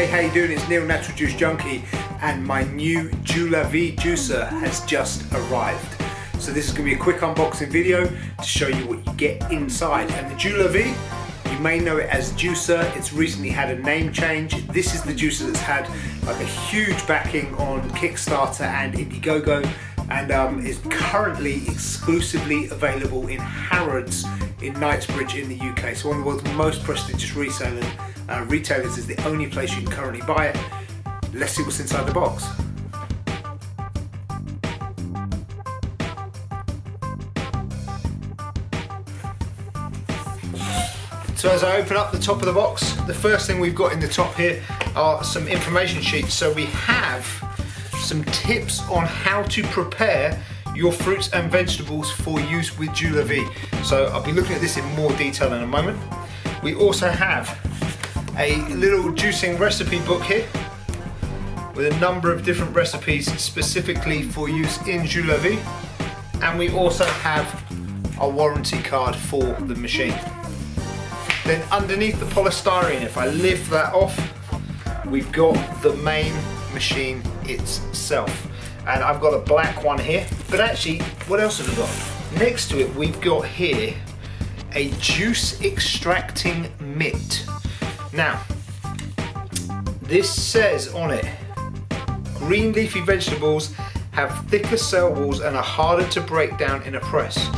Hey, how you doing? It's Neil Natural Juice Junkie and my new Juice juicer has just arrived. So this is going to be a quick unboxing video to show you what you get inside. And the Juice you may know it as Juisir. It's recently had a name change. This is the juicer that's had like a huge backing on Kickstarter and Indiegogo and um, is currently exclusively available in Harrods in Knightsbridge in the UK. So one of the world's most prestigious retailers, uh, retailers is the only place you can currently buy it. Let's see what's inside the box. So as I open up the top of the box, the first thing we've got in the top here are some information sheets. So we have some tips on how to prepare your fruits and vegetables for use with JUlaVie. So I'll be looking at this in more detail in a moment. We also have a little juicing recipe book here with a number of different recipes specifically for use in JUlaVie. And we also have a warranty card for the machine. Then underneath the polystyrene, if I lift that off, we've got the main machine itself. And I've got a black one here, but actually, what else have we got? Next to it, we've got here a juice extracting mitt. Now, this says on it, green leafy vegetables have thicker cell walls and are harder to break down in a press.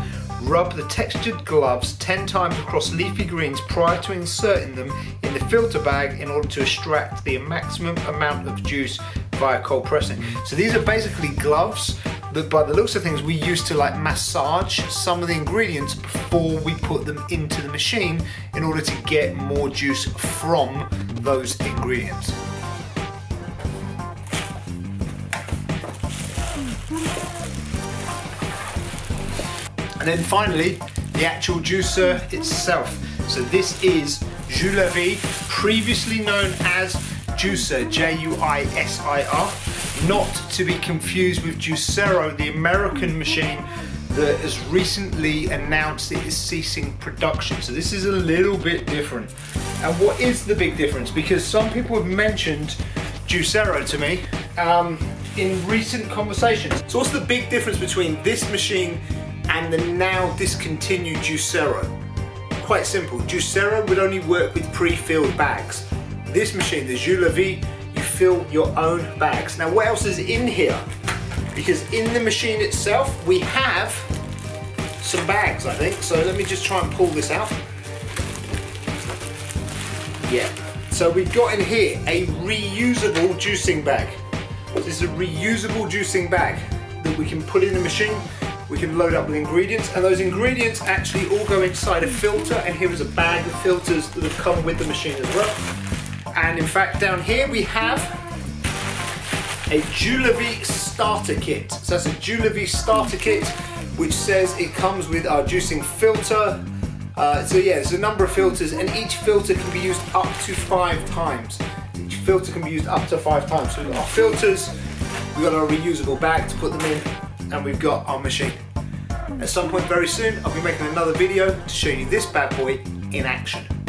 Rub the textured gloves 10 times across leafy greens prior to inserting them in the filter bag in order to extract the maximum amount of juice via cold pressing. So these are basically gloves that by the looks of things we use to like massage some of the ingredients before we put them into the machine in order to get more juice from those ingredients. And then finally, the actual juicer itself. So this is JUlaVie, previously known as Juisir, J-U-I-S-I-R, not to be confused with Juicero, the American machine that has recently announced it is ceasing production. So this is a little bit different. And what is the big difference? Because some people have mentioned Juicero to me um, in recent conversations. So what's the big difference between this machine and the now discontinued Juicero. Quite simple, Juicero would only work with pre-filled bags. This machine, the JUlaVie, you fill your own bags. Now what else is in here? Because in the machine itself, we have some bags, I think. So let me just try and pull this out. Yeah. So we've got in here a reusable juicing bag. This is a reusable juicing bag that we can put in the machine we can load up with ingredients and those ingredients actually all go inside a filter and here is a bag of filters that have come with the machine as well. And in fact down here we have a JUlaVie starter kit. So that's a JUlaVie starter kit which says it comes with our juicing filter. Uh, so yeah, there's a number of filters and each filter can be used up to five times. Each filter can be used up to five times. So we've got our filters, we've got our reusable bag to put them in, and we've got our machine. At some point very soon, I'll be making another video to show you this bad boy in action.